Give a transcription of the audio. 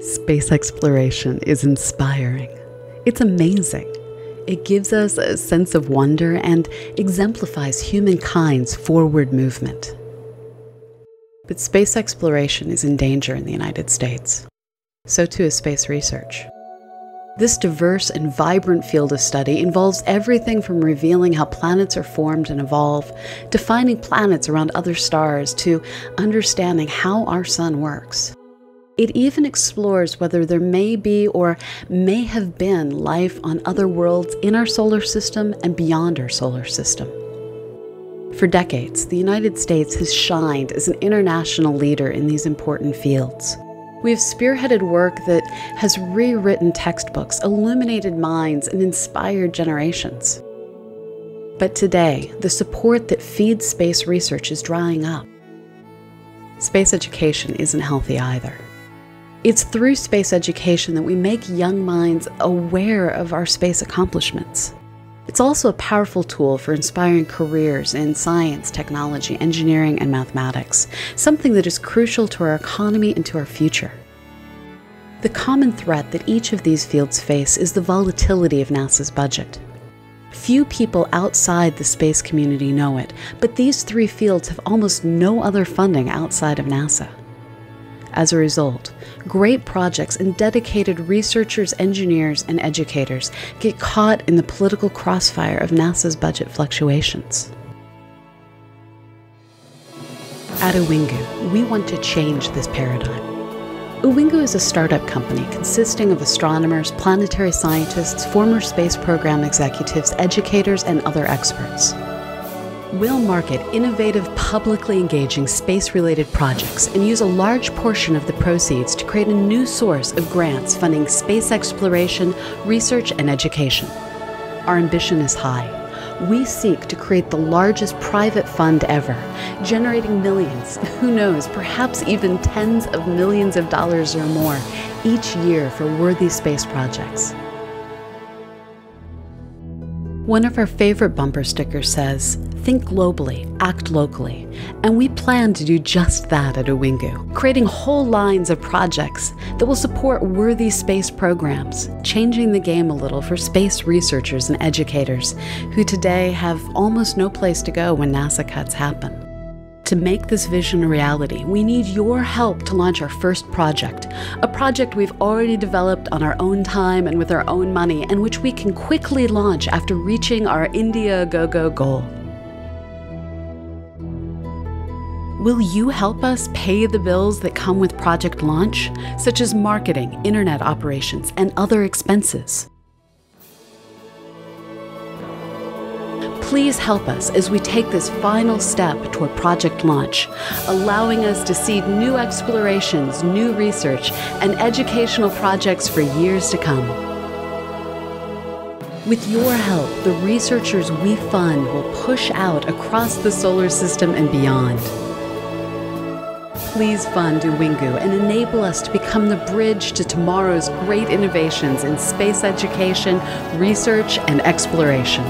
Space exploration is inspiring. It's amazing. It gives us a sense of wonder and exemplifies humankind's forward movement. But space exploration is in danger in the United States. So too is space research. This diverse and vibrant field of study involves everything from revealing how planets are formed and evolve, to finding planets around other stars, to understanding how our sun works. It even explores whether there may be or may have been life on other worlds in our solar system and beyond our solar system. For decades, the United States has shined as an international leader in these important fields. We have spearheaded work that has rewritten textbooks, illuminated minds, and inspired generations. But today, the support that feeds space research is drying up. Space education isn't healthy either. It's through space education that we make young minds aware of our space accomplishments. It's also a powerful tool for inspiring careers in science, technology, engineering, and mathematics, something that is crucial to our economy and to our future. The common threat that each of these fields face is the volatility of NASA's budget. Few people outside the space community know it, but these three fields have almost no other funding outside of NASA. As a result, great projects and dedicated researchers, engineers, and educators get caught in the political crossfire of NASA's budget fluctuations. At Uwingu, we want to change this paradigm. Uwingu is a startup company consisting of astronomers, planetary scientists, former space program executives, educators, and other experts will market innovative, publicly engaging space related projects and use a large portion of the proceeds to create a new source of grants funding space exploration, research, and education. Our ambition is high. We seek to create the largest private fund ever, generating millions, who knows, perhaps even tens of millions of dollars or more each year for worthy space projects. One of our favorite bumper stickers says, Think globally, act locally. And we plan to do just that at Uwingu, creating whole lines of projects that will support worthy space programs, changing the game a little for space researchers and educators who today have almost no place to go when NASA cuts happen. To make this vision a reality, we need your help to launch our first project, a project we've already developed on our own time and with our own money, and which we can quickly launch after reaching our Indiegogo goal. Will you help us pay the bills that come with project launch, such as marketing, internet operations, and other expenses? Please help us as we take this final step toward project launch, allowing us to seed new explorations, new research, and educational projects for years to come. With your help, the researchers we fund will push out across the solar system and beyond. Please fund Uwingu and enable us to become the bridge to tomorrow's great innovations in space education, research, and exploration.